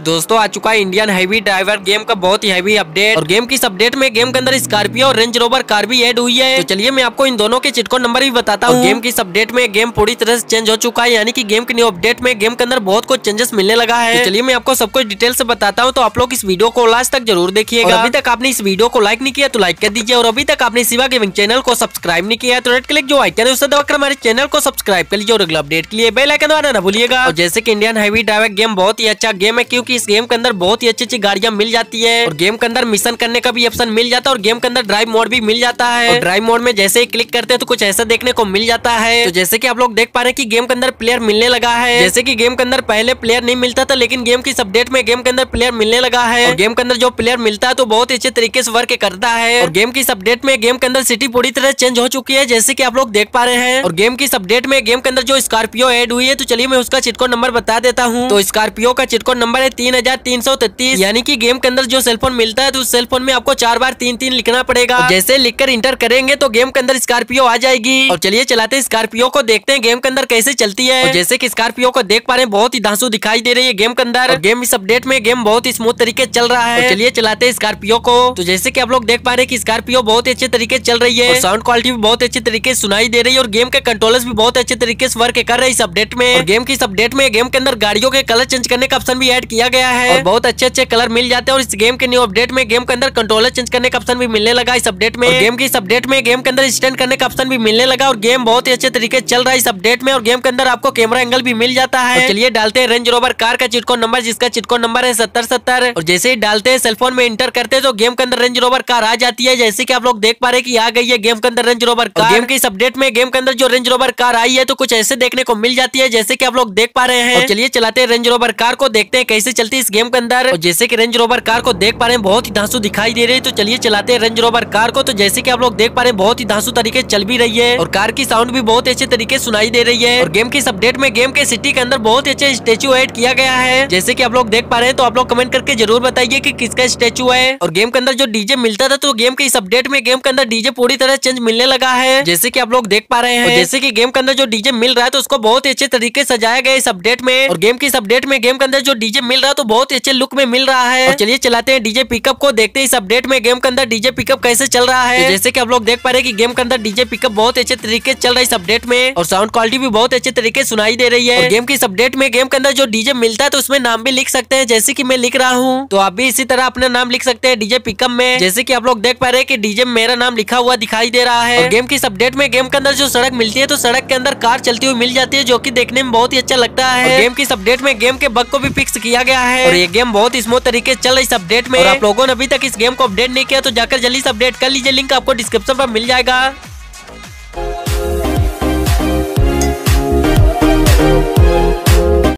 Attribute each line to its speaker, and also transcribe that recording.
Speaker 1: दोस्तों आ चुका है इंडियन हैवी ड्राइवर गेम का बहुत ही हैवी अपडेट और गेम की इस अपडेट में? गेम के अंदर स्कॉर्पियो और रेंज रोवर कार भी ऐड हुई है। तो चलिए मैं आपको इन दोनों के चिटकोड नंबर भी बताता हूँ। गेम की इस अपडेट में? गेम पूरी तरह से चेंज हो चुका है। यानी कि गेम की न्यू अपडेट में गेम के अंदर बहुत कुछ चेंजेस मिलने लगा है। तो चलिए मैं आपको सब कुछ डिटेल से बताता हूँ। तो आप लोग इस वीडियो को लास्ट तक ज़रूर देखिएगा। अभी तक आपने इस वीडियो को लाइक नहीं किया तो लाइक कर दीजिए। और अभी तक आपने शिवा गेमिंग चैनल को सब्सक्राइब नहीं किया तो रेड क्लिक जो आइकन है उसे दबाकर हमारे चैनल को सब्सक्राइब कर लीजिए। और अगला अपडेट के लिए बेल आइकन दबाना ना भूलिएगा। जैसे कि इंडियन हैवी ड्राइवर गेम बहुत ही अच्छा गेम है क्योंकि इस गेम के अंदर बहुत ही अच्छी अच्छी गाड़ियाँ मिल जाती है। और गेम के अंदर मिशन करने का भी ऑप्शन मिल जाता है और गेम के अंदर ड्राइव मोड भी मिल जाता है। ड्राइव मोड में जैसे ही क्लिक करते हैं तो कुछ ऐसा देखने को मिल जाता है। तो जैसे की आप लोग देख पा रहे हैं कि गेम के अंदर प्लेयर मिलने लगा है। जैसे की गेम के अंदर पहले प्लेयर नहीं मिलता था, लेकिन गेम की अपडेट में गेम के अंदर प्लेयर मिलने लगा है। गेम के अंदर जो प्लेयर मिलता है तो बहुत ही अच्छे तरीके से वर्क करता है। और गेम की अपडेट में गेम के अंदर सिटी पूरी तरह चेंज हो चुकी है, जैसे की आप लोग देख पा रहे हैं। और गेम की अपडेट में गेम के अंदर जो स्कॉर्पियो एड हुई है तो चलिए मैं उसका चिटकोड नंबर बता देता हूँ। तो स्कॉर्पियो का चिटकोड नंबर है तीन हज़ार तीन सौ तैतीस। यानी कि गेम के अंदर जो सेलफोन मिलता है तो उस सेलफोन में आपको चार बार तीन तीन लिखना पड़ेगा। जैसे लिखकर इंटर करेंगे तो गेम के अंदर स्कॉर्पियो आ जाएगी। और चलिए चलाते हैं स्कॉर्पियो को देखते हैं गेम के अंदर कैसे चलती है। जैसे की स्कॉर्पियो को देख पा रहे हैं बहुत ही धांसू दिखाई दे रही है गेम के अंदर। गेम इस अपडेट में गेम बहुत ही स्मूथ तरीके चल रहा है। चलिए चलाते हैं स्कॉर्पियो को। तो जैसे की आप लोग देख पा रहे हैं की स्कॉर्पियो बहुत ही अच्छे तरीके चल रही है। साउंड क्वालिटी भी बहुत अच्छे तरीके सुनाई दे रही है। और गेम के कंट्रोलर्स भी बहुत अच्छे तरीके से वर्क कर रहे हैं इस अपडेट में। और गेम की इस अपडेट में गेम के अंदर गाड़ियों के कलर चेंज करने का ऑप्शन भी ऐड किया गया है। और बहुत अच्छे अच्छे कलर मिल जाते हैं और इस गेम के न्यू अपडेट में गेम के अंदर कंट्रोलर चेंज करने का ऑप्शन भी मिलने लगा इस अपडेट में। गेम की इस अपडेट में गेम के अंदर स्टैंड करने का ऑप्शन भी मिलने लगा और गेम बहुत ही अच्छे तरीके चल रहा है इस अपडेट में और गेम के अंदर आपको कैमरा एंगल भी मिल जाता है। चलिए डालते हैं रेंज रोवर कार का चिटकोड नंबर जिसका चिटकोड नंबर है सत्तर सत्तर। और जैसे ही डालते हैं सेलफोन में इंटर करते हैं तो गेम के अंदर रेंज रोवर कार आ जाती है। जैसे की आप लोग देख पा रहे की आ गई है गेम के अंदर रेंज रोवर कार गेम की इस अपडेट में गेम के अंदर जो रेंज रोवर कार आई है तो कुछ ऐसे देखने को मिल जाती है जैसे की आप लोग देख पा रहे हैं। चलिए चलाते हैं रेंज रोवर कार को देखते हैं कैसे चलती इस गेम के अंदर। जैसे की रेंज रोवर कार को देख पा रहे हैं बहुत ही धांसू दिखाई दे रही है। तो चलिए चलाते हैं रेंज रोवर कार को। तो जैसे की आप लोग देख पा रहे हैं बहुत ही धांसू तरीके चल भी रही है। और कार की साउंड भी बहुत अच्छे तरीके सुनाई दे रही है। और गेम की इस अपडेट में गेम के सिटी के अंदर बहुत अच्छे स्टेचू एड किया गया है। जैसे की आप लोग देख पा रहे हैं तो आप लोग कमेंट करके ज़रूर बताइए की किसका स्टेचू है। और गेम के अंदर जो डीजे मिलता था तो गेम के इस अपडेट में गेम के अंदर डीजे पूरी तरह चेंज मिलने लगा है। जैसे की आप लोग देख पा रहे हैं। जैसे की गेम के अंदर जो डीजे मिल रहा है तो उसको बहुत ही अच्छे तरीके सजाया गया इस अपडेट में। और गेम की इस अपडेट में गेम के अंदर जो डीजे मिल रहा है तो बहुत ही अच्छे लुक में मिल रहा है। चलिए चलाते हैं डीजे पिकअप को देखते हैं इस अपडेट में गेम के अंदर डीजे पिकअप कैसे चल रहा है। तो जैसे की आप लोग देख पा रहे की गेम के अंदर डीजे पिकअप बहुत अच्छे तरीके चल रहा है इस अपडेट में। और साउंड क्वालिटी भी बहुत अच्छे तरीके सुनाई दे रही है। गेम की इस अपडेट में गेम के अंदर जो डीजे मिलता है तो उसमें नाम भी लिख सकते हैं जैसे की मैं लिख रहा हूँ। तो आप भी इसी तरह अपना नाम लिख सकते हैं डीजे पिकअप में। जैसे की आप लोग देख पा रहे हैं की डीजे मेरा नाम लिखा हुआ दिखाई दे रहा है। गेम की इस अपडेट में गेम के अंदर जो सड़क मिलती है तो सड़क के अंदर कार चलती हुई मिल जाती है जो की देखने में बहुत ही अच्छा लगता है। गेम की इस अपडेट में गेम के बग को भी फिक्स किया गया है। और ये गेम बहुत ही स्मूथ तरीके चल रही है इस अपडेट में। आप लोगों ने अभी तक इस गेम को अपडेट नहीं किया तो जाकर जल्दी से अपडेट कर लीजिए। लिंक आपको डिस्क्रिप्शन पर मिल जाएगा।